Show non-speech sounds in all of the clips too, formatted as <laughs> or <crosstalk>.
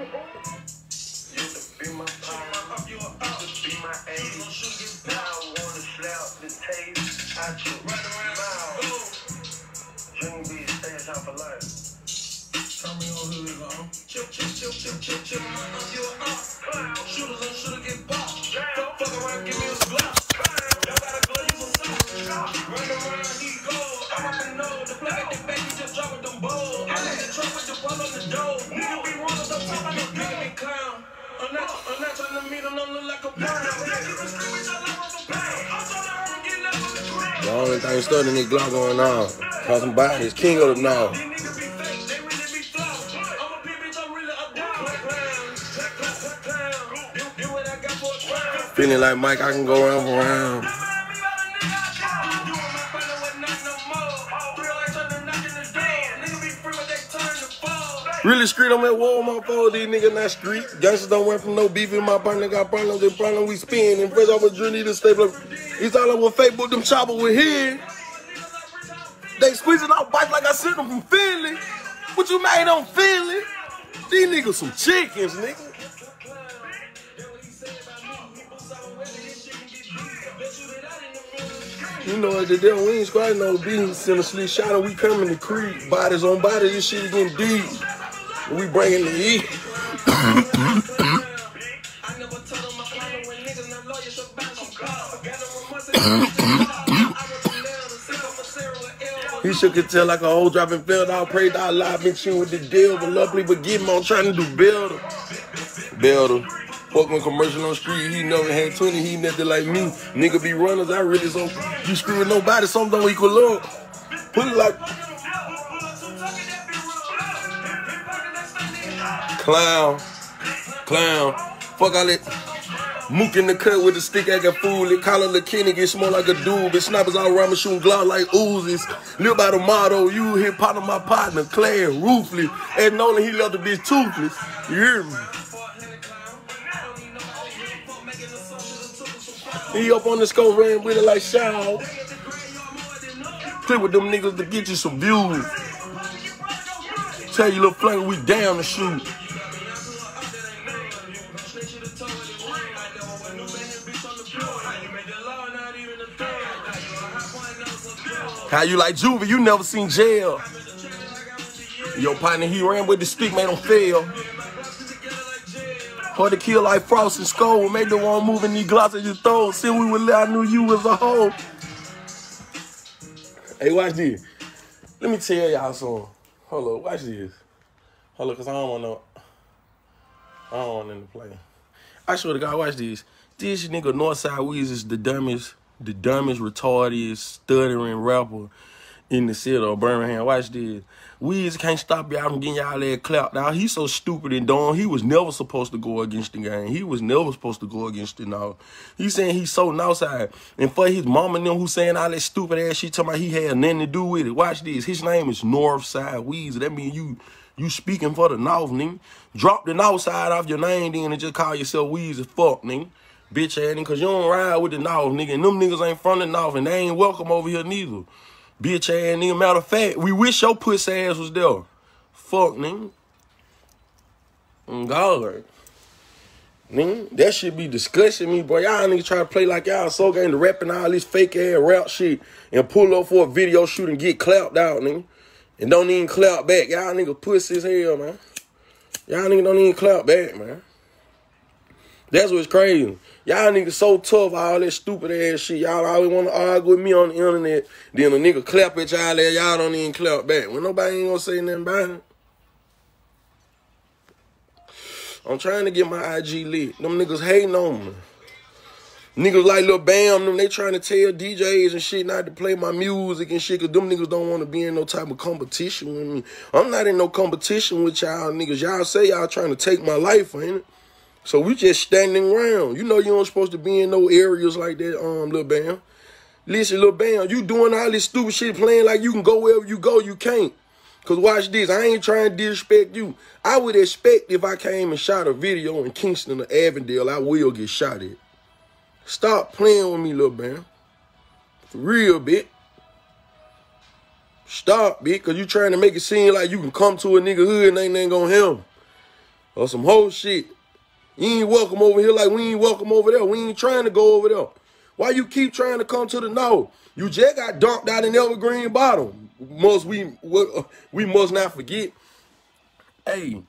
Power, used to. I slap the taste out your dog. Clown, clown, clown. Do, do what I got for a crown. Feeling like Mike, I can go around for round. Really street, I'm at war my for these niggas not street. Gangsters don't went from no beef in my partner got problems and problems we spin. And first off a journey to stable. It's all over Facebook, them chopper with here. They squeezing out bikes like I sent them from Philly. What you made on Philly? These niggas some chickens, nigga. You know what the deal, we ain't squatting no beats in the sleep shot and we coming to creep. Bodies on bodies, this shit getting deep. We bringing the heat. He should could tell like a whole dropping field. I'll pray that Allah been chewing with the deal, but lovely, but give him on trying to do builder. Builder. Fucking commercial on street, he never had 20, he nothing like me. Nigga be runners, I really so you screwing nobody, something don't equal up. Put it like clown, clown. Fuck all that. Mook in the cut with a stick acting fool. It collar the Kenny get small like a dude. But snipers all around me shooting gloves like Uzis. Live by the motto, you hit part of my partner, Claire, ruthless. And Nolan, he left the bitch toothless. You hear me? He up on the scope ran with it like Shaw. Clip with them niggas to get you some views. Tell you little flanker we down to shoot. How you like Juvie? You never seen jail. Your partner, he ran with the stick, made him fail. Hard to kill like Frost and Skull. Made the one moving these gloss at your throat. Since we were little, I knew you was a hoe. Hey, watch this. Let me tell y'all something. Hold up, watch this. Hold up, cause I don't want no. I don't want them to play. I swear to God, watch this. This nigga Northside Weez is the dumbest, the dumbest, retarded, stuttering rapper in the city of Birmingham. Watch this. Weez can't stop y'all from getting y'all that clout. Now, He's so stupid and dumb. He was never supposed to go against the game. He was never supposed to go against the now. He's saying he's so outside. And for his mom and them who saying all that stupid ass shit, talking about he had nothing to do with it. Watch this. His name is Northside Weez. That means you you speaking for the North, nigga. Drop the North side off your name then and just call yourself Weez as fuck, nigga. Bitch ass nigga, cause you don't ride with the North, nigga. And them niggas ain't from the North and they ain't welcome over here neither. Bitch ass nigga. Matter of fact, we wish your pussy ass was there. Fuck, nigga. God. Nigga, that should be disgusting me, boy. Y'all niggas try to play like y'all so game to rapping all this fake ass rap shit and pull up for a video shoot and get clapped out, nigga. And don't even clap back. Y'all niggas pussy as hell, man. Y'all niggas don't even clap back, man. That's what's crazy. Y'all niggas so tough, all that stupid ass shit. Y'all always want to argue with me on the internet. Then a nigga clap at y'all there, y'all don't even clap back. When nobody ain't gonna say nothing about it. I'm trying to get my IG lit. Them niggas hating on me. Niggas like Lil Bam, them, they trying to tell DJs and shit not to play my music and shit, cause them niggas don't want to be in no type of competition with me. I'm not in no competition with y'all niggas. Y'all say y'all trying to take my life, ain't it? So we just standing around. You know you ain't supposed to be in no areas like that, um, Lil Bam. Listen, Lil Bam, you doing all this stupid shit, playing like you can go wherever you go, you can't. Cause watch this, I ain't trying to disrespect you. I would expect if I came and shot a video in Kingston or Avondale, I will get shot at. Stop playing with me, Lil Bam. For real, bitch. Stop, bitch, cause you trying to make it seem like you can come to a nigga hood and ain't nothing gonna help. or some whole shit. You ain't welcome over here like we ain't welcome over there. We ain't trying to go over there. Why you keep trying to come to the north? You just got dumped out in Evergreen Bottom. Must we we must not forget. Hey,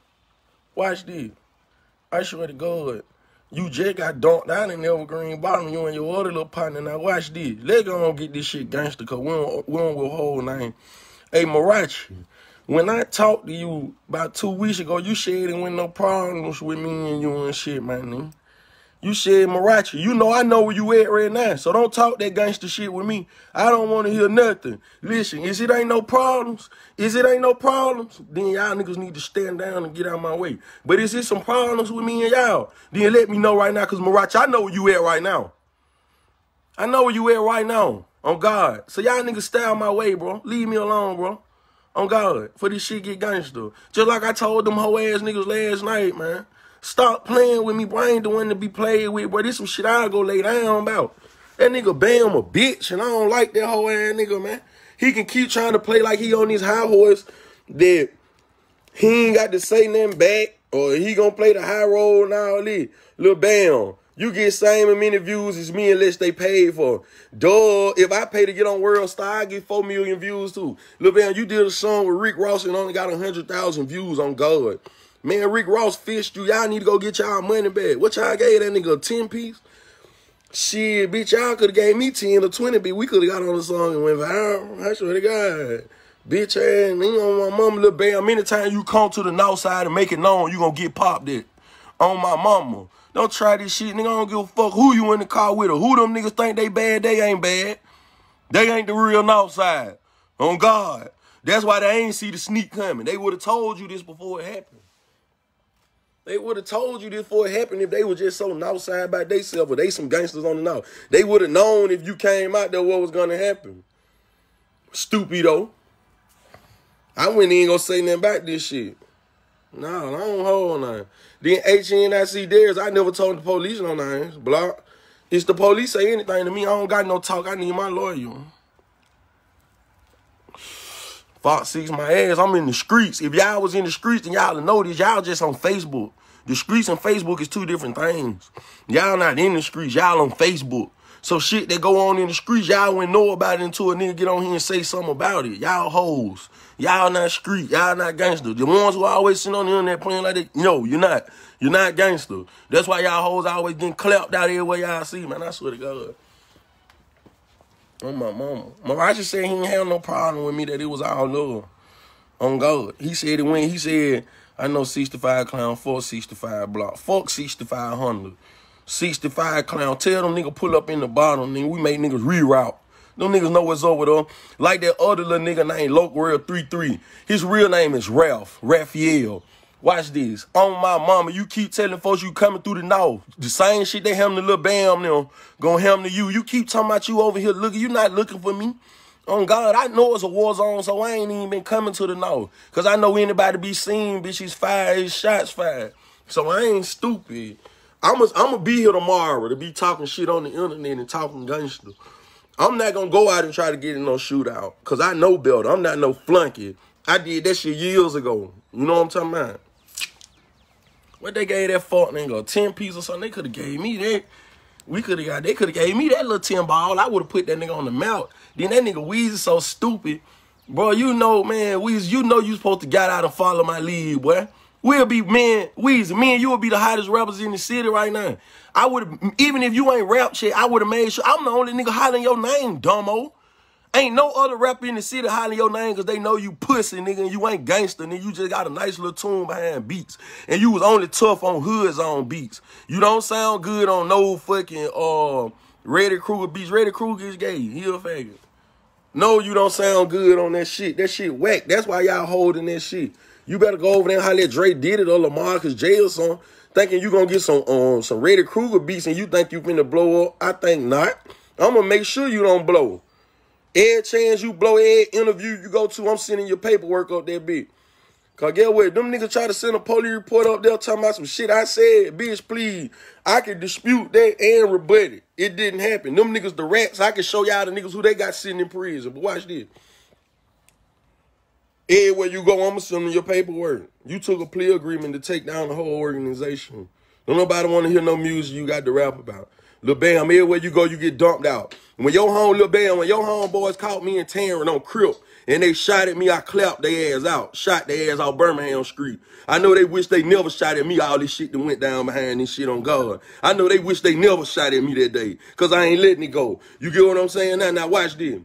watch this. I swear to God, you just got dumped out in Evergreen Bottom. You and your other little partner. Now watch this. Let's go and get this shit gangster because we don't, we don't hold name. Hey, Marachi, when I talked to you about two weeks ago, you said it with no problems with me and you and shit, man. You said Marachi. You know I know where you at right now. So don't talk that gangster shit with me. I don't want to hear nothing. Listen, is it ain't no problems? Is it ain't no problems? Then y'all niggas need to stand down and get out my way. But is it some problems with me and y'all? Then let me know right now, cause Marachi, I know where you at right now. I know where you at right now. On God. So y'all niggas stay out my way, bro. Leave me alone, bro. On God. For this shit get gangster. Just like I told them hoe ass niggas last night, man. Stop playing with me, bro. I ain't the one to be played with, bro. This some shit I go lay down about. That nigga Bam a bitch, and I don't like that whole ass nigga, man. He can keep trying to play like he on his high horse that he ain't got to say nothing back, or he gonna play the high roll and all this. Lil Bam, you get same as many views as me unless they paid for. Duh, if I pay to get on World Star, I get 4 million views too. Lil Bam, you did a song with Rick Ross and only got 100,000 views on God. Man, Rick Ross fished you. Y'all need to go get y'all money back. What y'all gave that nigga a 10 piece? Shit, bitch, y'all could have gave me 10 or 20, but we could have got on the song and went viral. I swear to God. Bitch ass, you know, my mama little bam. Anytime you come to the north side and make it known, you gonna get popped it. On my mama. Don't try this shit, nigga. I don't give a fuck who you in the car with or who them niggas think they bad, they ain't bad. They ain't the real north side. On God. That's why they ain't see the sneak coming. They would have told you this before it happened. They would have told you this before it happened if they were just so outside by themselves, but they some gangsters on the north. They would have known if you came out there what was gonna happen. Stupido. I wouldn't even gonna say nothing about this shit. No, I don't hold on. Then HNIC Dares, I never told the police no names. Block. It's the police say anything to me. I don't got no talk. I need my lawyer. Fox Six my ass. I'm in the streets. If y'all was in the streets, then y'all know this. Y'all just on Facebook. The streets and Facebook is two different things. Y'all not in the streets. Y'all on Facebook. So shit that go on in the streets, y'all wouldn't know about it until a nigga get on here and say something about it. Y'all hoes. Y'all not street. Y'all not gangster. The ones who always sit on the internet playing like that, no, you're not. You're not gangster. That's why y'all hoes always getting clapped out everywhere y'all see, man. I swear to God. On my mama. Marachi said he ain't have no problem with me that it was all love. On God. He said it when he said, I know 65 clown, fuck 65 block. Fuck 6500. 65 clown. Tell them nigga pull up in the bottom, then we make niggas reroute. Them niggas know what's over them. Like that other little nigga named Loke World 33. His real name is Ralph. Raphael. Watch this. On my mama, you keep telling folks you coming through the north. The same shit they ham the little bam them gonna ham to you. You keep talking about you over here looking. You not looking for me. On God, I know it's a war zone, so I ain't even been coming to the north. Cause I know anybody be seen, bitch, bitches fire, his shots fired. So I ain't stupid. I'm gonna I'm be here tomorrow to be talking shit on the internet and talking gangster. I'm not gonna go out and try to get in no shootout. Cause I know better. I'm not no flunky. I did that shit years ago. You know what I'm talking about? What they gave that fuck nigga? 10 piece or something? They could have gave me that. We could have got, they could have gave me that little 10 ball. I would have put that nigga on the mouth. Then that nigga Weezy so stupid. Bro, you know, man, Weezy, you know you supposed to get out and follow my lead, boy. We'll be, man, Weezy, me and you will be the hottest rappers in the city right now. I would even if you ain't rap shit, I would have made sure, I'm the only nigga hollering your name, dumbo. Ain't no other rapper in the city hollering your name because they know you pussy, nigga, and you ain't gangster, and you just got a nice little tune behind beats. And you was only tough on hoods on beats. You don't sound good on no fucking uh Reddy Krueger beats. Reddy Krueger is gay. He a faggot. No, you don't sound good on that shit. That shit whack. That's why y'all holding that shit. You better go over there and holler at Dre did it or Lamarcus J or something, thinking you gonna get some um some Reddy Krueger beats and you think you finna blow up. I think not. I'm gonna make sure you don't blow. Every chance you blow, every interview you go to, I'm sending your paperwork up there, bitch. Cause get what? Them niggas try to send a police report up there talking about some shit I said. Bitch, please. I can dispute that and rebut it. It didn't happen. Them niggas the rats. I can show y'all the niggas who they got sitting in prison. But watch this. Everywhere you go, I'm assuming your paperwork. You took a plea agreement to take down the whole organization. Don't nobody want to hear no music you got to rap about. Lil Bam, everywhere you go, you get dumped out. When your home, Lil Bam, when your homeboys caught me and Taryn on Crip, and they shot at me, I clapped their ass out. Shot their ass out Birmingham Street. I know they wish they never shot at me all this shit that went down behind this shit on God. I know they wish they never shot at me that day. Cause I ain't letting it go. You get what I'm saying now? Now watch this.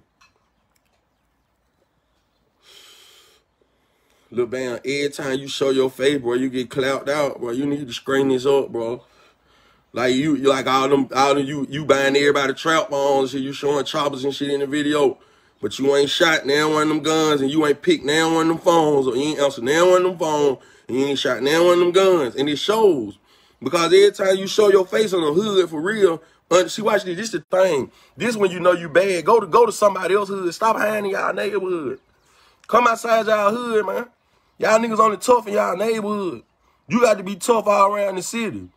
Lil Bam, every time you show your face, bro, you get clout out, bro. You need to screen this up, bro. Like you, you like all them, all them, you, you buying everybody trap bones and you showing choppers and shit in the video, but you ain't shot now one of them guns and you ain't picked now one of them phones or you ain't answered now one of them phones and you ain't shot now one of them guns and it shows because every time you show your face on the hood for real, uh, see, watch this. This the thing. This when you know you bad. Go to go to somebody else's hood. Stop hiding in y'all neighborhood. Come outside y'all hood, man. Y'all niggas only tough in y'all neighborhood. You got to be tough all around the city.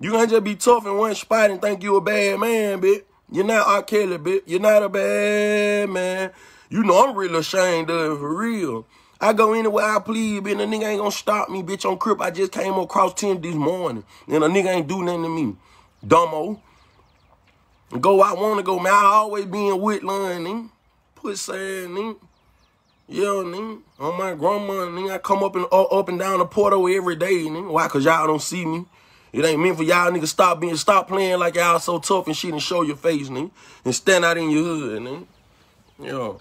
You can't just be tough in one spot and think you a bad man, bitch. You're not R. Kelly, bitch. You're not a bad man. You know I'm real ashamed of it for real. I go anywhere I please, bitch, and a nigga ain't gonna stop me, bitch, on Crip. I just came across 10 this morning, and a nigga ain't do nothing to me. Dumbo. Go I wanna go, man. I always be in. Put sad, nigga. Yeah, nigga. On my grandma, nigga. I come up and up, up and down the portal every day, nigga. Why? Cause y'all don't see me. It ain't meant for y'all niggas stop being stop playing like y'all so tough and shit and show your face, nigga. And stand out in your hood, nigga. Yo.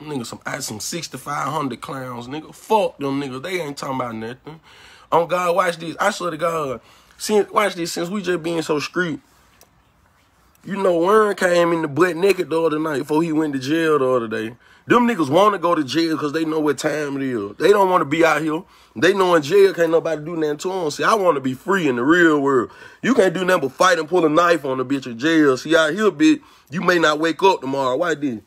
Nigga, some I some 6,500 clowns, nigga. Fuck them niggas. They ain't talking about nothing. On God, watch this. I swear to God. Since, watch this. Since we just being so street, you know, Warren came in the butt naked the other night before he went to jail the other day. Them niggas want to go to jail because they know what time it is. They don't want to be out here. They know in jail can't nobody do nothing to them. See, I want to be free in the real world. You can't do nothing but fight and pull a knife on a bitch in jail. See, out here, bitch, you may not wake up tomorrow. Why did?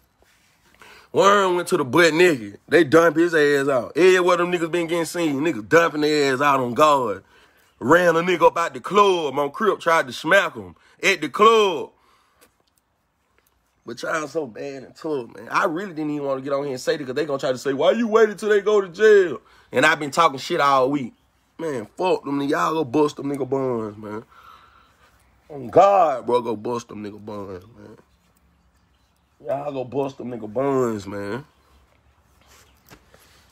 Warren went to the butt naked. They dump his ass out. Everywhere them niggas been getting seen, niggas dumping their ass out on guard. Ran a nigga up out the club on Crip, tried to smack him at the club. But y'all so bad and tough, man. I really didn't even want to get on here and say it because they gonna try to say, why you waiting till they go to jail? And I've been talking shit all week. Man, fuck them. Y'all go bust them nigga buns, man. On God, bro, go bust them nigga buns, man. Y'all go bust them nigga buns, man.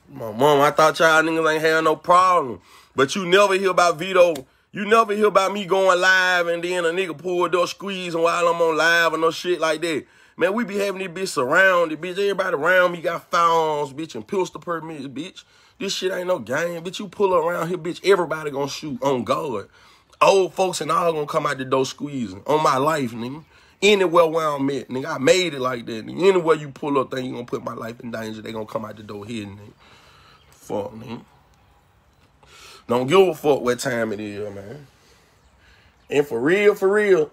My mom, I thought y'all niggas ain't had no problem. But you never hear about Vito. You never hear about me going live and then a nigga pulled door squeezing while I'm on live or no shit like that. Man, we be having this bitch surrounded, bitch. Everybody around me got phones, bitch, and pistol permits, bitch. This shit ain't no game, bitch. You pull around here, bitch, everybody gonna shoot on guard. Old folks and all gonna come out the door squeezing. On my life, nigga. Anywhere where I'm at, nigga. I made it like that, nigga. Anywhere you pull up, think you gonna put my life in danger, they gonna come out the door here, nigga. Fuck, nigga. Don't give a fuck what time it is, man. And for real, for real,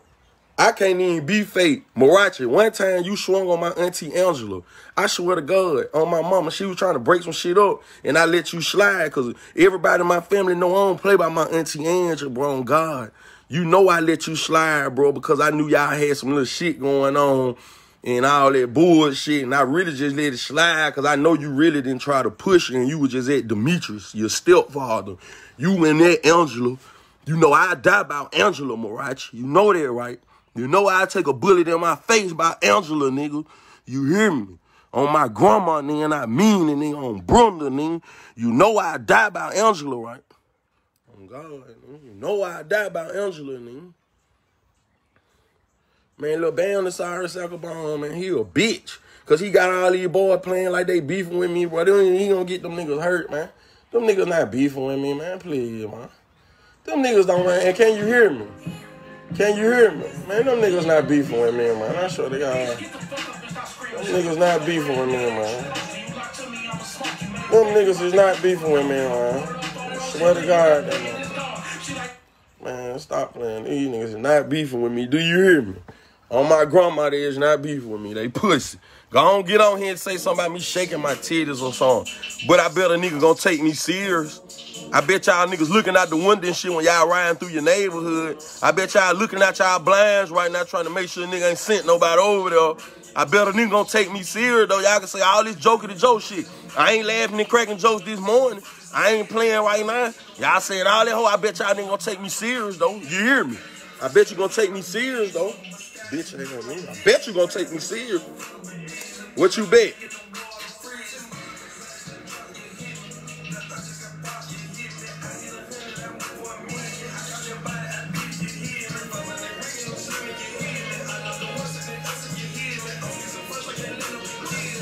I can't even be fake. Marachi, one time you swung on my auntie Angela. I swear to God, on my mama, she was trying to break some shit up, and I let you slide because everybody in my family know I don't play by my auntie Angela, bro. On God, you know I let you slide, bro, because I knew y'all had some little shit going on and all that bullshit, and I really just let it slide because I know you really didn't try to push and you were just at Demetrius, your stepfather. You and that Angela. You know I die about Angela, Marachi. You know that, right? You know I take a bullet in my face by Angela, nigga. You hear me? On my grandma, nigga, and I mean it, nigga. On Brenda, nigga. You know I die by Angela, right? Oh, God, nigga. You know I die by Angela, nigga. Man, little Bam the Cyrus Sackabone, man, he a bitch. Cause he got all these boys playing like they beefing with me, bro. He gonna get them niggas hurt, man. Them niggas not beefing with me, man. Please, man. Them niggas don't, man. And can you hear me? Can you hear me? Man, them niggas not beefing with me, man. I swear to God. Them niggas not beefing with me, man. Them niggas is not beefing with me, man. I swear to God, man. Man, stop playing. These niggas is not beefing with me. Do you hear me? On my grandma, they is not beefing with me. They pussy. Go on, get on here and say something about me shaking my titties or something. But I bet a nigga gonna take me serious. I bet y'all niggas looking out the window and shit when y'all riding through your neighborhood. I bet y'all looking at y'all blinds right now trying to make sure nigga ain't sent nobody over there. I bet a nigga gonna take me serious though. Y'all can say all this joke to joke shit. I ain't laughing and cracking jokes this morning. I ain't playing right now. Y'all saying all that hoe. I bet y'all ain't gonna take me serious though. You hear me? I bet you gonna take me serious though. Bitch ain't gonna. I bet you gonna take me serious. What you bet?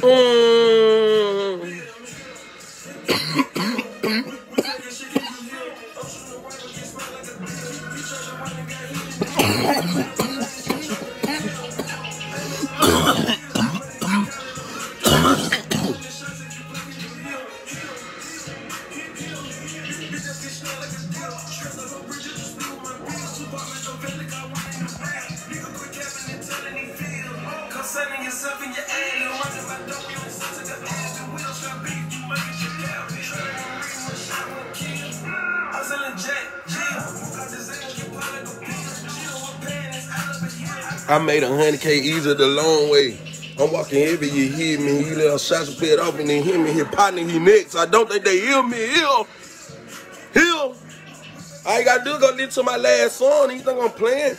Mm. I made a hundred K easy the long way. I'm walking heavy, you hear me. He let shots split off and then hit me. His partner, he next. I don't think they hear me. Heal. Heal. You gotta do go listen to my last song. You think I'm playing?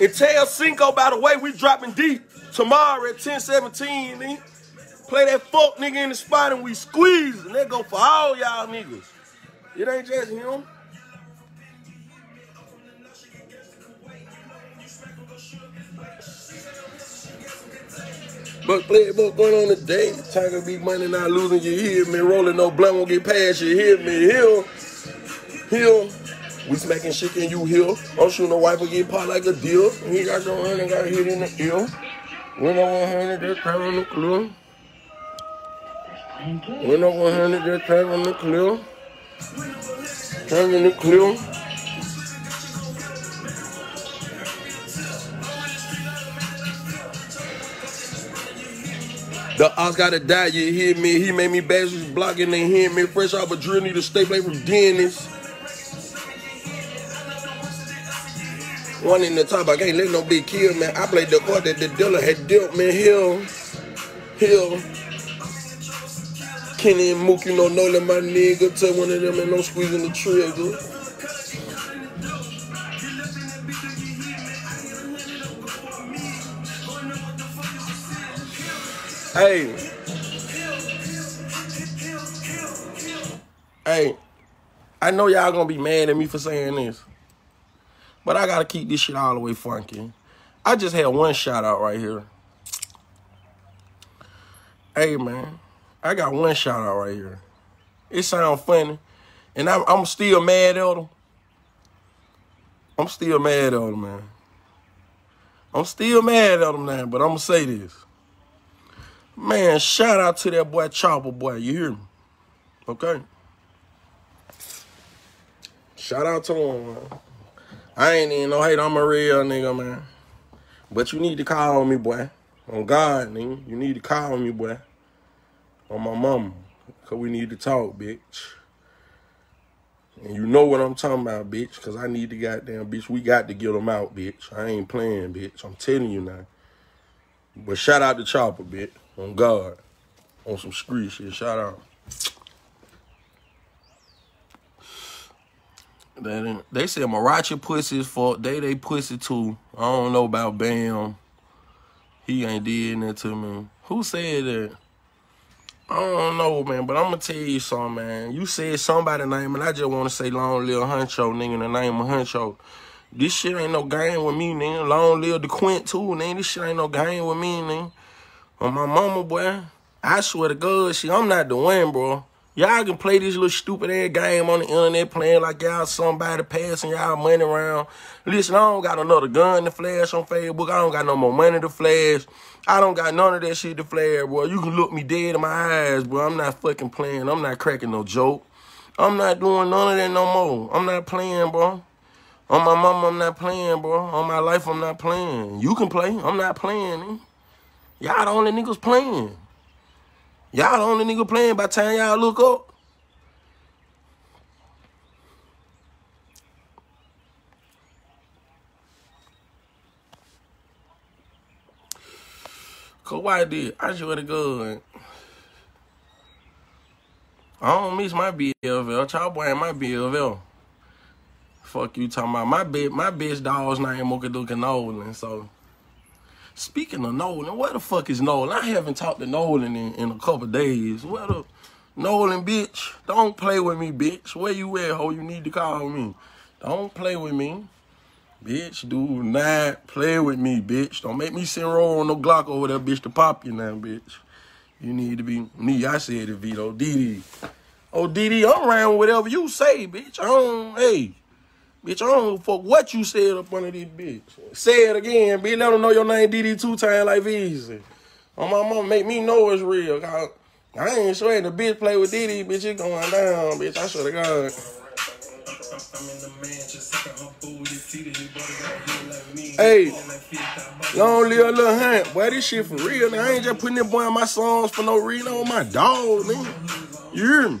And tell Cinco, by the way, we dropping deep tomorrow at 1017. Play that fuck nigga in the spot and we squeeze. And that go for all y'all niggas. It ain't just him. But playbook going on date. Tiger be money not losing, you hear me. Rolling no blunt won't get past you, hear me. Hill, hill. We smacking shit and you hill. I'm shooting a wife get pot like a deal. He got no honey, got hit in the ear. When I want honey, just time on the clear. When I want honey, just time on the clear. On the clear. The ox gotta die, you hear me? He made me bashes blocking and hear me. Fresh off a drill, need a stay play from Dennis. One in the top, I can't let no big kill, man. I played the part that the dealer had dealt, me. Hill, Hill. Kenny and my nigga. Tell one of them and squeezing the trigger. Hey. Hey. I know y'all gonna be mad at me for saying this. But I gotta keep this shit all the way funky. I just had one shout out right here. Hey man, I got one shout out right here. It sounds funny, and I'm, I'm still mad at him. I'm still mad at him, man. I'm still mad at him now, but I'm gonna say this. Man, shout out to that boy Chopper boy. You hear me? Okay. Shout out to him, man. I ain't even no hate. I'm a real nigga, man. But you need to call on me, boy. On God, nigga. You need to call on me, boy. On my mama. Cause we need to talk, bitch. And you know what I'm talking about, bitch. Cause I need to goddamn bitch. We got to get them out, bitch. I ain't playing, bitch. I'm telling you now. But shout out to Chopper, bitch. On God. On some street shit. Shout out. They, they said Marachi pussy is for they they pussy too. I don't know about Bam. He ain't did nothing to me. Who said that? I don't know, man, but I'm gonna tell you something, man. You said somebody name, and I just want to say Long Live Huncho, nigga, the name of Huncho. This shit ain't no game with me, nigga. Long Live the Quint, too, nigga. This shit ain't no game with me, nigga. On my mama, boy, I swear to God, she, I'm not the one, bro. Y'all can play this little stupid ass game on the internet playing like y'all somebody passing y'all money around. Listen, I don't got another gun to flash on Facebook. I don't got no more money to flash. I don't got none of that shit to flash, bro. You can look me dead in my eyes, bro. I'm not fucking playing. I'm not cracking no joke. I'm not doing none of that no more. I'm not playing, bro. On my mama, I'm not playing, bro. On my life, I'm not playing. You can play. I'm not playing. Eh? Y'all the only niggas playing. Y'all the only nigga playing by time y'all look up. Why did I swear to God, I don't miss my BLVL. Chop boy ain't my BLVL. Fuck you talking about my bit my bitch dog's name Mokaduka Nolan. So speaking of Nolan, where the fuck is Nolan? I haven't talked to Nolan in, in a couple days. Where the Nolan bitch? Don't play with me, bitch. Where you at, ho? You need to call me. Don't play with me. Bitch, do not play with me, bitch. Don't make me send roll on no Glock over there, bitch, to pop you now, bitch. You need to be me. I said it, Vito. Didi. Oh, Didi, I'm around whatever you say, bitch. I don't, hey. Bitch, I don't fuck what you said up under this bitch. Say it again, bitch. Let them know your name DD two times like Visa. On my mom, make me know it's real. I, I ain't swearing the bitch play with Didi, bitch. It going down, bitch. I swear to God. Hey. Feeling like 50,000 Long live Lil Hunt. Boy, this shit for real. Nigga. I ain't just putting that boy on my songs for no reason. On my dog, man. You hear me?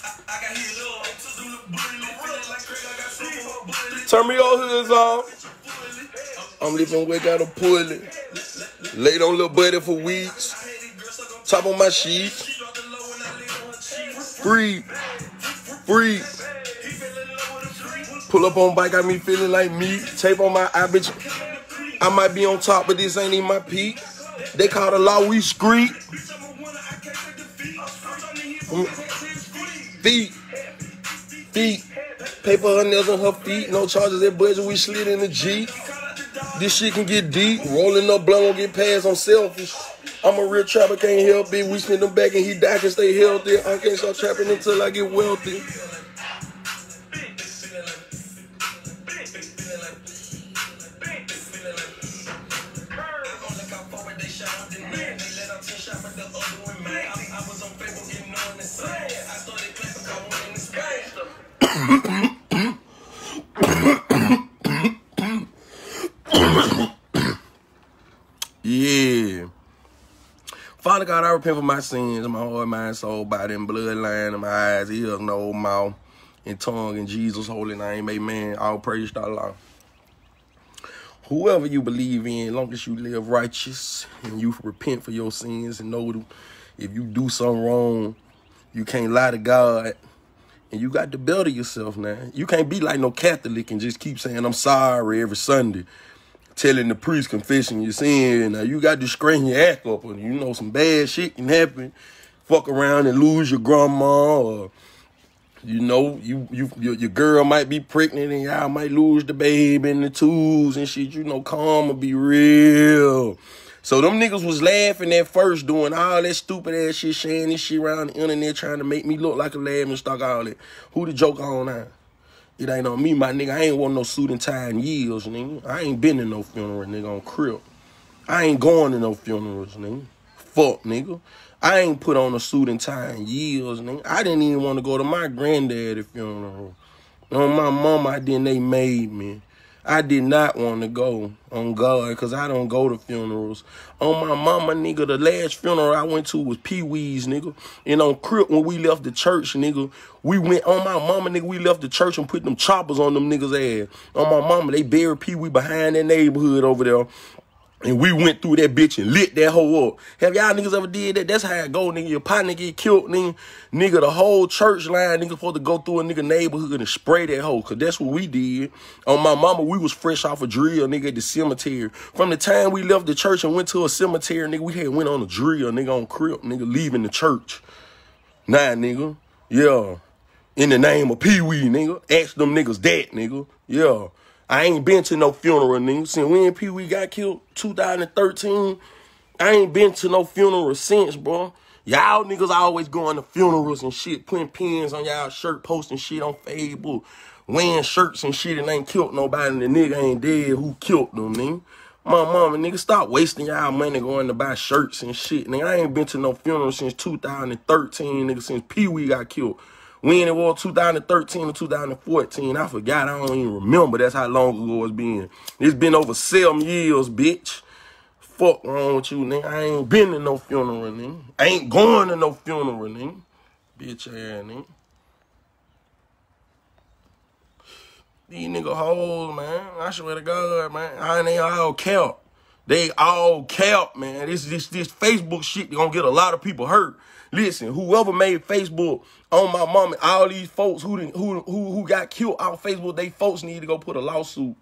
Turn me your hoods off. I'm leaving wake out a pulley. Laid on little buddy for weeks. Top on my sheets. Free. Free. Pull up on bike, got me feeling like me. Tape on my eye, bitch. I might be on top, but this ain't even my peak. They call the law, we street. Feet. Feet. Paper her nails on her feet. No charges at budget, we slid in the Jeep. This shit can get deep. Rolling up blunt won't get passed, I'm selfish. I'm a real trapper, can't help it. We spend them back and he die, can stay healthy. I can't stop trapping until I get wealthy. Father God, I repent for my sins, my heart, mind, soul, body, and bloodline, and my eyes, ears, nose, mouth, and tongue in Jesus' holy name. Amen. All praise to Allah. Whoever you believe in, long as you live righteous and you repent for your sins and know if you do something wrong, you can't lie to God. And you got to better yourself now. You can't be like no Catholic and just keep saying, I'm sorry every Sunday telling the priest confessing your sin. Now you got to straighten your act up, and you know some bad shit can happen. Fuck around and lose your grandma, or you know you you your, your girl might be pregnant and y'all might lose the baby and the tools and shit. You know karma be real. So them niggas was laughing at first, doing all that stupid ass shit, sharing this shit around the internet, trying to make me look like a laughing stock. All that. Who the joke on now? It ain't on me, my nigga. I ain't want no suit and tie in years, nigga. I ain't been to no funeral, nigga, on crib. I ain't going to no funerals, nigga. Fuck, nigga. I ain't put on a suit and tie in years, nigga. I didn't even want to go to my granddaddy funeral. On my mama, I didn't. They made me. I did not want to go on God because I don't go to funerals. On my mama, nigga, the last funeral I went to was Pee Wee's, nigga. And on Crip, when we left the church, nigga, we went on my mama, nigga, we left the church and put them choppers on them niggas' ass. On my mama, they buried Pee Wee behind that neighborhood over there. And we went through that bitch and lit that hoe up. Have y'all niggas ever did that? That's how it go, nigga. Your partner get killed, nigga. Nigga, the whole church line, nigga, supposed to go through a nigga neighborhood and spray that hoe. Cause that's what we did. On my mama, we was fresh off a drill, nigga, at the cemetery. From the time we left the church and went to a cemetery, nigga, we had went on a drill, nigga, on crib, nigga, leaving the church. Nah, nigga. Yeah. In the name of Pee Wee, nigga. Ask them niggas that, nigga. Yeah. I ain't been to no funeral, nigga. Since when Pee Wee got killed, 2013, I ain't been to no funeral since, bro. Y'all niggas always going to funerals and shit, putting pins on y'all shirt, posting shit on Facebook, wearing shirts and shit and ain't killed nobody and the nigga ain't dead who killed them, nigga. My mama, nigga, stop wasting y'all money going to buy shirts and shit. Nigga, I ain't been to no funeral since 2013, nigga, since Pee Wee got killed. When it was 2013 or 2014, I forgot. I don't even remember. That's how long ago it's been. It's been over seven years, bitch. Fuck wrong with you, nigga. I ain't been to no funeral, nigga. I ain't going to no funeral, nigga. Bitch ass, nigga. These nigga hoes, man. I swear to God, man. I ain't all cap. They all cap, man. This this this Facebook shit gonna get a lot of people hurt. Listen, whoever made Facebook on my mama, all these folks who who who who got killed on Facebook, they folks need to go put a lawsuit.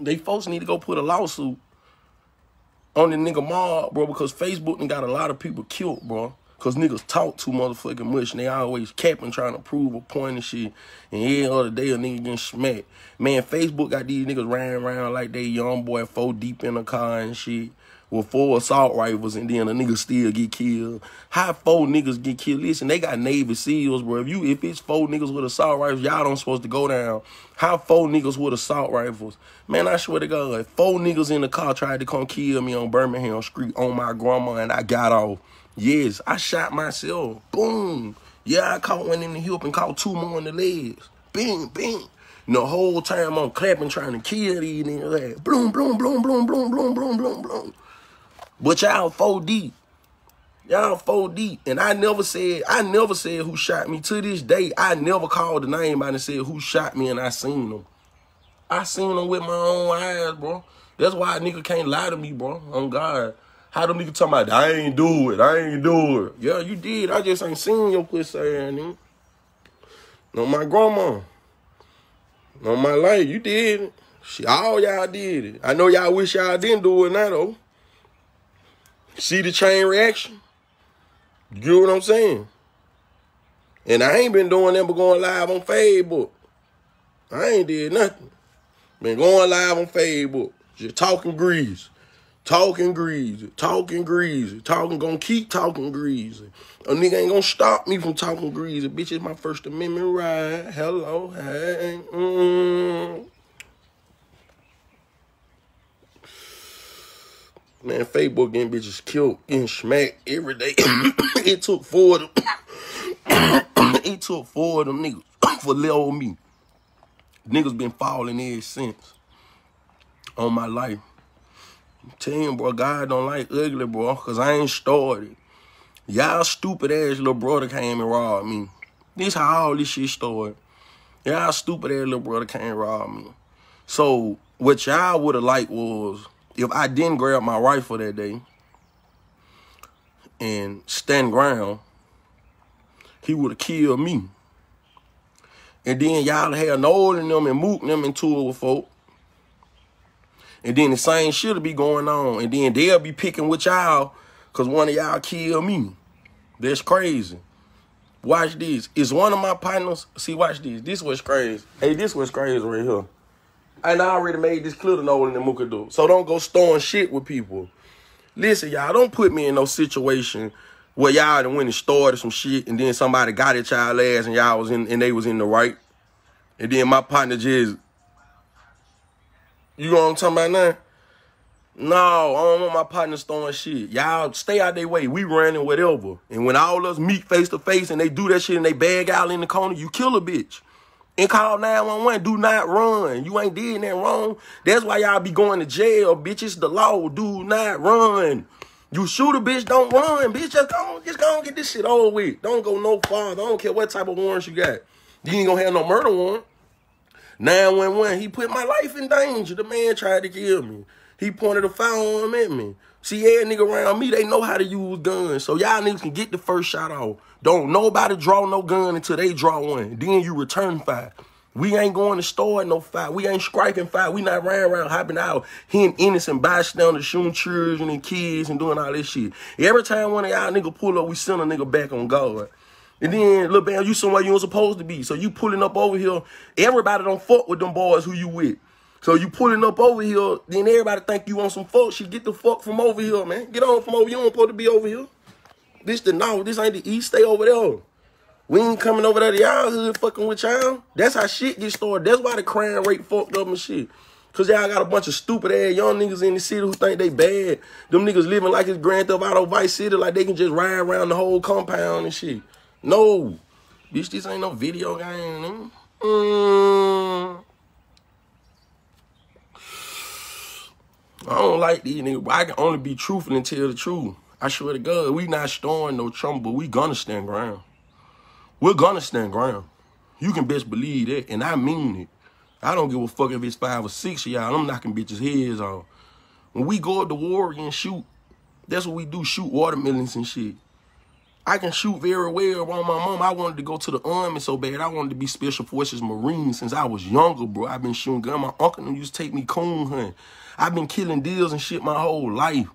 They folks need to go put a lawsuit on the nigga mob, bro, because Facebook done got a lot of people killed, bro. Cause niggas talk too motherfucking much and they always capping trying to prove a point and shit. And every other day a nigga getting smacked. Man, Facebook got these niggas riding around like they young boy four deep in a car and shit. With four assault rifles and then a nigga still get killed. How four niggas get killed? Listen, they got Navy SEALs, bro. If you if it's four niggas with assault rifles, y'all don't supposed to go down. How four niggas with assault rifles? Man, I swear to God, like four niggas in the car tried to come kill me on Birmingham Street on my grandma and I got off. Yes, I shot myself. Boom. Yeah, I caught one in the hip and caught two more in the legs. Bing, bing. And the whole time I'm clapping trying to kill these niggas. Like, bloom, bloom, bloom, bloom, bloom, bloom, bloom, bloom, bloom. But y'all four deep. Y'all four deep. And I never said, I never said who shot me. To this day, I never called the name out and said who shot me and I seen them. I seen them with my own eyes, bro. That's why a nigga can't lie to me, bro. On God. How them niggas talking about, I ain't do it, I ain't do it. Yeah, you did. I just ain't seen your pussy ass, nigga. No, my grandma. No, my life, you did it. She, all y'all did it. I know y'all wish y'all didn't do it now, though. See the chain reaction? You get what I'm saying? And I ain't been doing that but going live on Facebook. I ain't did nothing. Been going live on Facebook. Just talking grease. Talking greasy, talking greasy, talking, gonna keep talking greasy. A nigga ain't gonna stop me from talking greasy. Bitch, it's my First Amendment right. Hello, hey. Mm. Man, Facebook getting bitches killed, getting smacked every day. <coughs> it took four of them. <coughs> it took four of them niggas <coughs> for little me. Niggas been falling ever since on my life. I'm telling bro, God don't like ugly, bro, because I ain't started. Y'all stupid ass little brother came and robbed me. This how all this shit started. Y'all stupid ass little brother came and robbed me. So what y'all would have liked was if I didn't grab my rifle that day and stand ground, he would have killed me. And then y'all had Noel them and Mook them into it with folk. And then the same shit'll be going on. And then they'll be picking with y'all because one of y'all killed me. That's crazy. Watch this. It's one of my partners. See, watch this. This was crazy. Hey, this was crazy right here. And I already made this clear to Nolan and Mookadu. So don't go storing shit with people. Listen, y'all, don't put me in no situation where y'all done went and started some shit and then somebody got at y'all ass and y'all was in and they was in the right. And then my partner just you know what I'm talking about now? No, I don't want my partner throwing shit. Y'all stay out their way. We running whatever. And when all us meet face to face and they do that shit and they bag out in the corner, you kill a bitch. And call 911. Do not run. You ain't did nothing wrong. That's why y'all be going to jail, bitches. The law. Do not run. You shoot a bitch, don't run, bitch. Just go, just go and get this shit over with. Don't go no farther. I don't care what type of warrants you got. You ain't gonna have no murder warrant. 911, he put my life in danger. The man tried to kill me. He pointed a firearm at me. See, every nigga around me, they know how to use guns. So y'all niggas can get the first shot off. Don't nobody draw no gun until they draw one. Then you return fire. We ain't going to store no fire. We ain't striking fire. We not running around hopping out, hitting innocent bystanders, shooting children and kids and doing all this shit. Every time one of y'all nigga pull up, we send a nigga back on guard. And then, look, man, you somewhere you ain't supposed to be. So you pulling up over here. Everybody don't fuck with them boys who you with. So you pulling up over here, then everybody think you want some fuck shit. Get the fuck from over here, man. Get on from over here. You don't supposed to be over here. This the north. This ain't the east. Stay over there. We ain't coming over there to y'all hood fucking with y'all. That's how shit get started. That's why the crime rate fucked up and shit. Cause y'all got a bunch of stupid ass young niggas in the city who think they bad. Them niggas living like it's Grand Theft Auto Vice City, like they can just ride around the whole compound and shit. No. Bitch, this ain't no video game. Mm. I don't like these niggas. I can only be truthful and tell the truth. I swear to God, we not storing no trouble, but we gonna stand ground. We're gonna stand ground. You can best believe that, and I mean it. I don't give a fuck if it's five or six of y'all. I'm knocking bitches' heads off. When we go up to war and shoot, that's what we do, shoot watermelons and shit. I can shoot very well on my mom. I wanted to go to the army so bad. I wanted to be Special Forces Marine since I was younger, bro. I've been shooting gun. My uncle used to take me coon hunting. I've been killing deals and shit my whole life.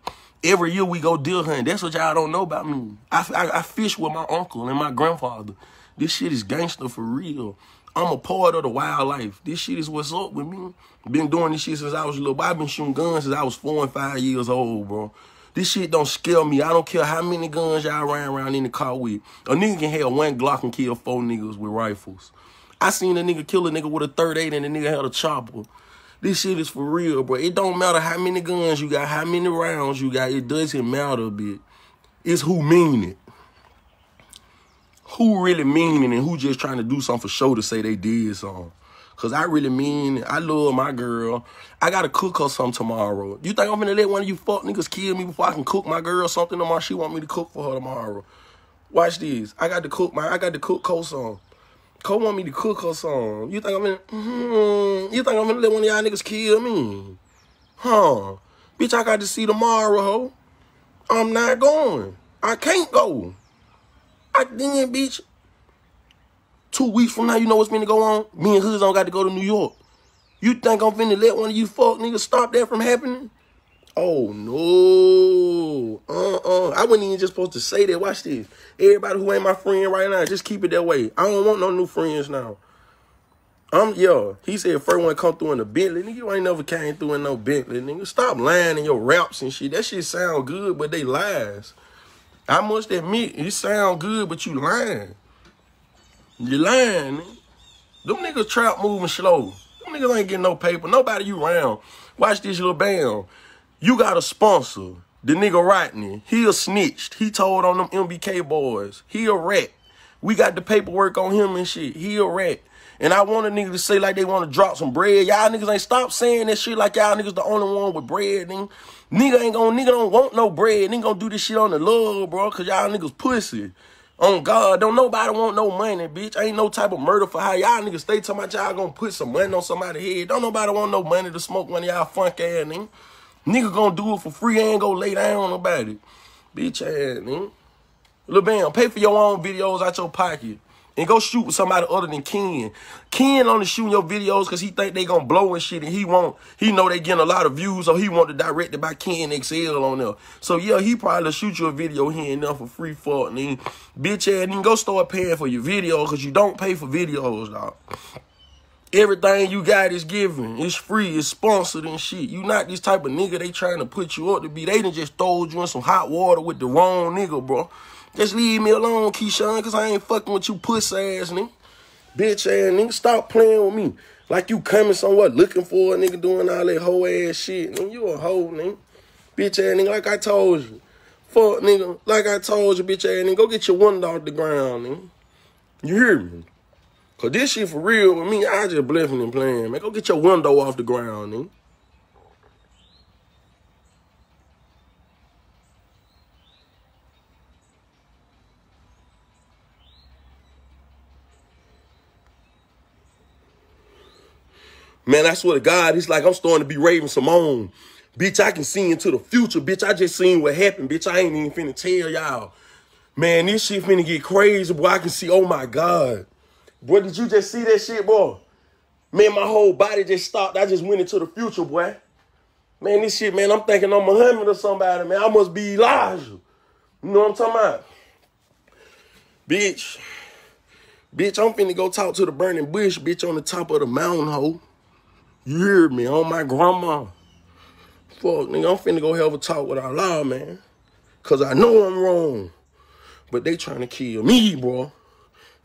Every year we go deer hunting. That's what y'all don't know about me. I, I, I fish with my uncle and my grandfather. This shit is gangster for real. I'm a part of the wildlife. This shit is what's up with me. Been doing this shit since I was a little boy. I've been shooting guns since I was four and five years old, bro. This shit don't scare me. I don't care how many guns y'all ran around in the car with. A nigga can have one Glock and kill four niggas with rifles. I seen a nigga kill a nigga with a 38 and the nigga had a chopper. This shit is for real, bro. It don't matter how many guns you got, how many rounds you got. It doesn't matter a bit. It's who mean it. Who really mean it and who just trying to do something for show to say they did something. Cause I really mean it. I love my girl. I gotta cook her something tomorrow. You think I'm gonna let one of you fuck niggas kill me before I can cook my girl something tomorrow? She want me to cook for her tomorrow. Watch this. I got to cook my I got to cook Cole some. Cole want me to cook her some. You think I'm gonna mm, you think I'm gonna let one of y'all niggas kill me? Huh. Bitch, I got to see tomorrow, ho. I'm not going. I can't go. I then, bitch. Two weeks from now, you know what's gonna go on? Me and Hoods don't got to go to New York. You think I'm finna let one of you fuck niggas stop that from happening? Oh no. Uh-uh. I wasn't even just supposed to say that. Watch this. Everybody who ain't my friend right now, just keep it that way. I don't want no new friends now. I'm yo. He said first one come through in a Bentley. Nigga, you ain't never came through in no Bentley, nigga. Stop lying in your raps and shit. That shit sound good, but they lies. I must admit, it sound good, but you lying. You lying, nigga. Them niggas trap moving slow. Them niggas ain't getting no paper. Nobody you around. Watch this little bam. You got a sponsor. The nigga Rodney. He a snitched. He told on them MBK boys. He a rat. We got the paperwork on him and shit. He a rat. And I want a nigga to say like they want to drop some bread. Y'all niggas ain't stop saying that shit like y'all niggas the only one with bread, nigga. Nigga ain't gonna, nigga don't want no bread. Nigga gonna do this shit on the love, bro, cause y'all niggas pussy. On God, don't nobody want no money, bitch. Ain't no type of murder for how y'all niggas stay talking about y'all gonna put some money on somebody's head. Don't nobody want no money to smoke one of y'all funk ass, nigga. Nigga gonna do it for free, ain't gonna lay down about it. Bitch ass, nigga. Lil Bam, pay for your own videos out your pocket. And go shoot with somebody other than Ken. Ken only shooting your videos because he think they gonna blow and shit. And he want, he know they getting a lot of views. So he want to direct it by Ken XL on there. So yeah, he probably shoot you a video here and there for free for it. And bitch ass, then go start paying for your video because you don't pay for videos, dog. Everything you got is given. It's free. It's sponsored and shit. You not this type of nigga they trying to put you up to be. They done just throwed you in some hot water with the wrong nigga, bro. Just leave me alone, Keyshawn, because I ain't fucking with you puss ass nigga. Bitch ass nigga. Stop playing with me. Like you coming somewhere looking for a nigga doing all that hoe ass shit. Nigga, you a hoe, nigga. Bitch ass nigga, like I told you. Fuck nigga, like I told you, bitch ass nigga. Go get your one off the ground, nigga. You hear me? Cause this shit for real with me, I just bluffing and playing, man. Go get your window off the ground, nigga. Man, I swear to God, he's like, I'm starting to be Raven-Symoné. Bitch, I can see into the future. Bitch, I just seen what happened. Bitch, I ain't even finna tell y'all. Man, this shit finna get crazy, boy. I can see, oh my God. Boy, did you just see that shit, boy? Man, my whole body just stopped. I just went into the future, boy. Man, this shit, man, I'm thinking I'm Muhammad or somebody, man. I must be Elijah. You know what I'm talking about? Bitch. Bitch, I'm finna go talk to the burning bush, bitch, on the top of the mountain, hoe. You hear me? On my grandma. Fuck, nigga, I'm finna go have a talk with Allah, man. Cause I know I'm wrong. But they trying to kill me, bro.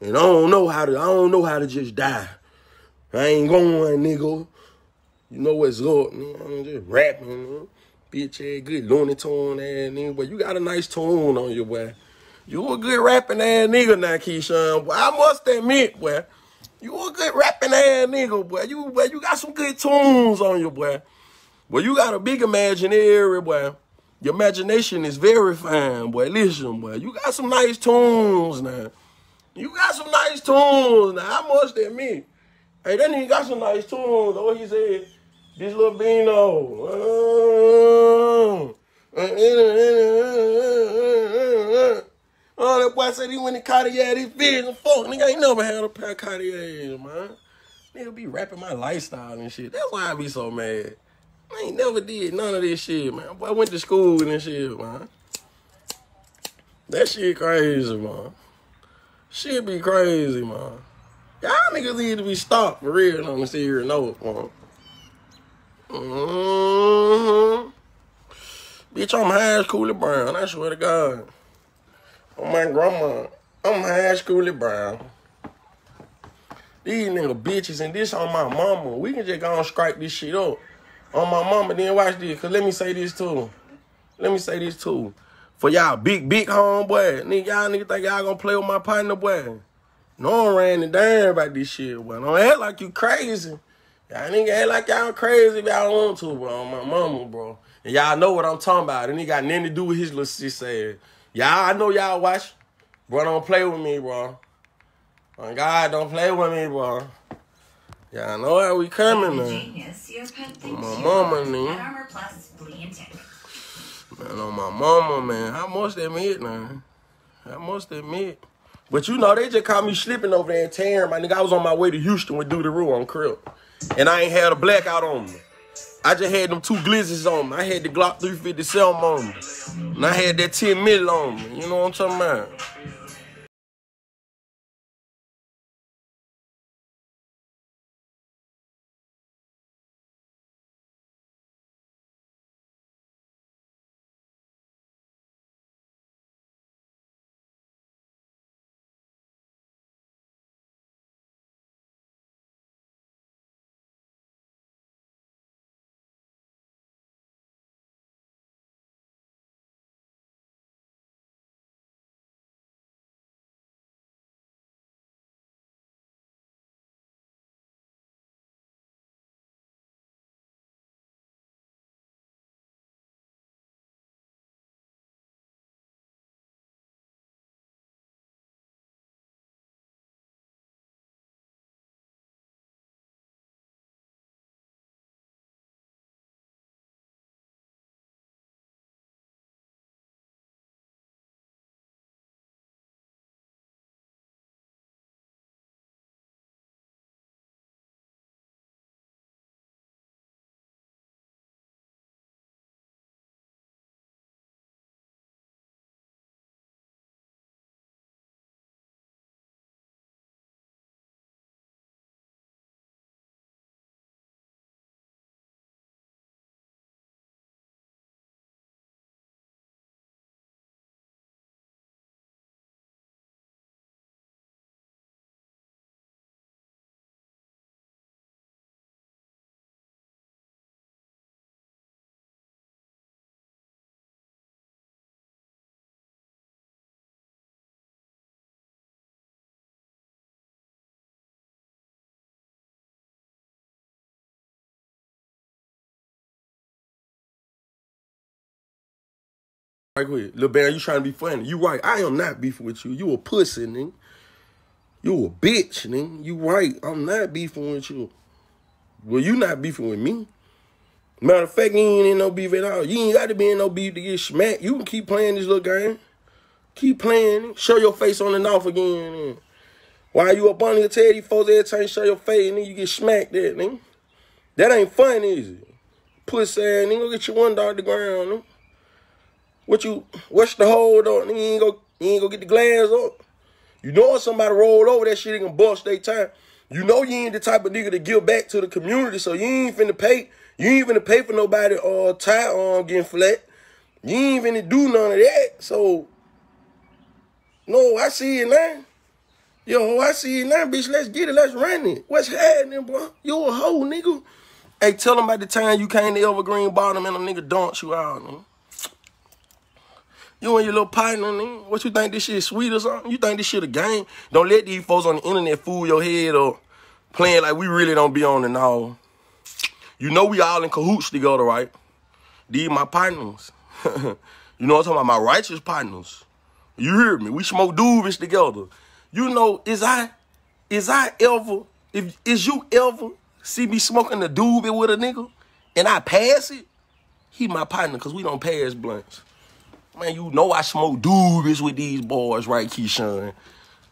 And I don't know how to, I don't know how to just die. I ain't going, nigga. You know what's up, nigga. I'm just rapping, nigga. Bitch ass, good looney tune ass nigga. But you got a nice tune on your boy. You a good rapping ass nigga now, Keyshawn. Boy, I must admit, boy. You a good rapping ass nigga, boy. You, boy, you got some good tunes on you, boy. Well, you got a big imaginary, boy. Your imagination is very fine, boy. Listen, boy. You got some nice tunes now. You got some nice tunes now. I must admit. Hey, that nigga got some nice tunes. Oh, he said, this little Bino. Oh, that boy said he went to Cartier his vision. Fuck, nigga ain't never had a pair of Cartiers, man. Nigga be rapping my lifestyle and shit. That's why I be so mad. I ain't never did none of this shit, man. Boy, I went to school and shit, man. That shit crazy, man. Shit be crazy, man. Y'all niggas need to be stopped for real on the serious note, man. Mm-hmm. Bitch, I'm high schoolie brown. I swear to God. On my grandma, I'm high schoolie brown. These nigga bitches and this on my mama. We can just go and strike this shit up. On my mama, then watch this. Cause let me say this too. Let me say this too. For y'all big, big homeboy, nigga, y'all nigga think y'all gonna play with my partner, boy. No one ran it down about this shit, boy. Don't act like you crazy. Y'all nigga act like y'all crazy if y'all want to, bro. My mama, bro. And y'all know what I'm talking about. And he got nothing to do with his little shit said. Y'all, I know y'all watch. Bro, don't play with me, bro. On God, don't play with me, bro. Y'all know how we coming, man. Genius, your pet thinks My you mama, nigga. Armor Plus flea and tick. Man, on my mama, man. I must admit, man. I must admit. But you know, they just caught me slipping over there in Tarrant. My nigga, I was on my way to Houston with the Rule on Crip. And I ain't had a blackout on me. I just had them two glizzes on me. I had the Glock 357 on me. And I had that 10 mil on me. You know what I'm talking about? Right quick. Lil you trying to be funny. You right. I am not beefing with you. You a pussy, nigga. You a bitch, nigga. You right. I'm not beefing with you. Well, you not beefing with me. Matter of fact, you ain't in no beef at all. You ain't got to be in no beef to get smacked. You can keep playing this little game. Keep playing. Show your face on and off again. And while you up on your these folks every time you show your face and then you get smacked there, nigga. That ain't fun, is it? Pussy ass, nigga, go get your one dog to the ground, nigga. What you, what's the hold on? You ain't go, you ain't go get the glass up. You know if somebody rolled over that shit, they gonna bust their time. You know you ain't the type of nigga to give back to the community, so you ain't finna pay. You ain't finna pay for nobody uh tie on getting flat. You ain't finna do none of that. So no, I see it now. Yo, I see it now, bitch. Let's get it. Let's run it. What's happening, boy? You a hoe, nigga. Hey, tell them about the time you came to Evergreen Bottom and a nigga dunked you out, nigga. You and your little partner. What you think this shit sweet or something? You think this shit a game? Don't let these folks on the internet fool your head or playing like we really don't be on it now. You know we all in cahoots together, right? These my partners. <laughs> you know what I'm talking about my righteous partners. You hear me? We smoke doobies together. You know, is I is I ever if is you ever see me smoking a doobie with a nigga and I pass it? He my partner because we don't pass blunts. Man, you know I smoke doobies with these boys, right, Keyshawn?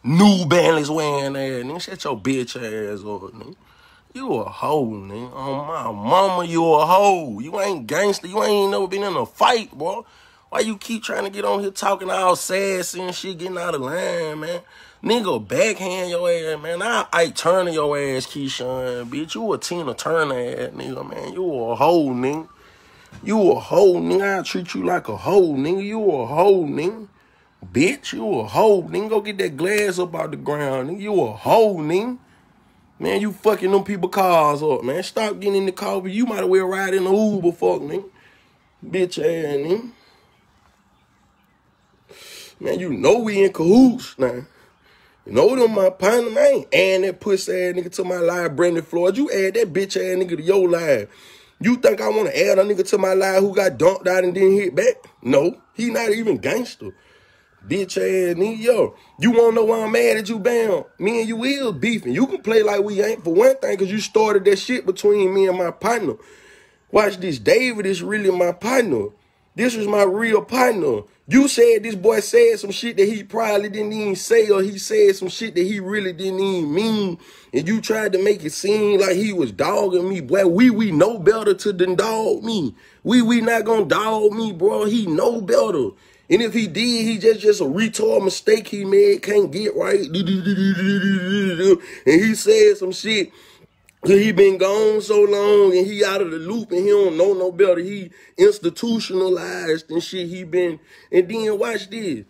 New Bentleys wearing ass, nigga. Shut your bitch ass up, nigga. You a hoe, nigga. Oh my mama, you a hoe. You ain't gangster. You ain't never been in a fight, bro. Why you keep trying to get on here talking all sassy and shit, getting out of line, man? Nigga, backhand your ass, man. I, I turn your ass, Keyshawn, bitch. You a Tina Turner ass, nigga, man. You a hoe, nigga. You a hoe, nigga. I treat you like a hoe, nigga. You a hoe, nigga. Bitch, you a hoe, nigga. Go get that glass up out the ground, nigga. You a hoe, nigga. Man, you fucking them people cars up, man. Stop getting in the car, but you might as well ride in the Uber, fuck, nigga. Bitch ass, nigga. Man, you know we in cahoots now. You know them my partner, man. And that pussy ass nigga to my live, Brandon Floyd. You add that bitch ass nigga to your live. You think I want to add a nigga to my life who got dunked out and didn't hit back? No, he not even gangster. Bitch ass nigga, yo. You wanna know why I'm mad at you, Bam? Me and you is beefing. You can play like we ain't for one thing, cause you started that shit between me and my partner. Watch this. David is really my partner. This was my real partner. You said this boy said some shit that he probably didn't even say, or he said some shit that he really didn't even mean, and you tried to make it seem like he was dogging me. Boy, we we know better to than dog me. We we not gonna dog me, bro. He know better. And if he did, he just just a retard mistake he made, can't get right. <laughs> And he said some shit. He been gone so long and he out of the loop and he don't know no better. He institutionalized and shit. He been and then watch this.